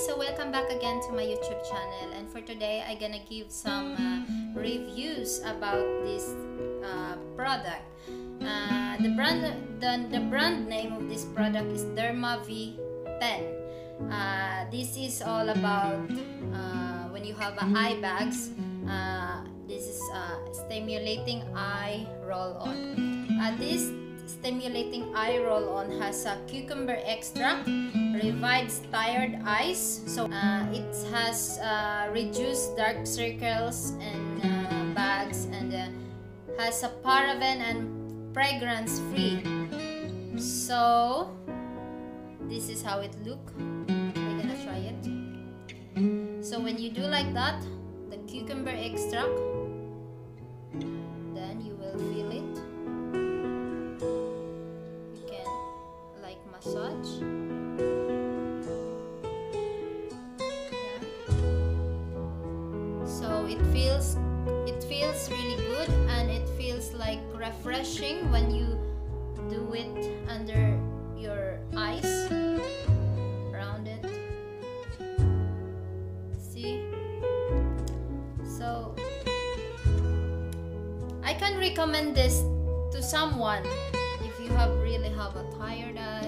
so welcome back again to my YouTube channel and for today I'm gonna give some uh, reviews about this uh, product. Uh, the brand the, the brand name of this product is Derma V Pen. Uh, this is all about uh, when you have eye bags. Uh, this is stimulating eye roll on. this stimulating eye roll on has a cucumber extract revives tired eyes. So uh, it has uh, reduced dark circles and uh, bags and uh, has a paraben and fragrance free. So this is how it look. We're gonna try it? So when you do like that the cucumber extract then you will feel it massage so it feels it feels really good and it feels like refreshing when you do it under your eyes around it. See? So I can recommend this to someone if you have really have a tired eyes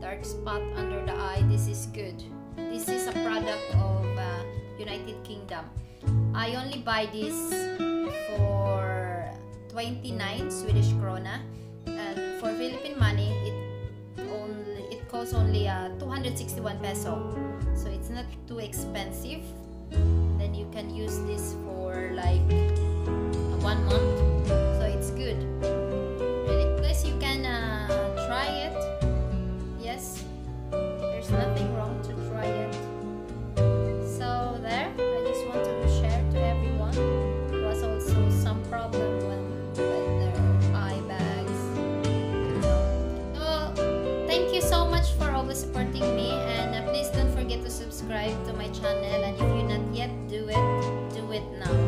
dark spot under the eye this is good. This is a product of uh, United Kingdom. I only buy this for 29 Swedish krona. And for Philippine money it only it costs only uh, 261 peso. So it's not too expensive. Then you can use this for like one month my channel and if you not yet do it do it now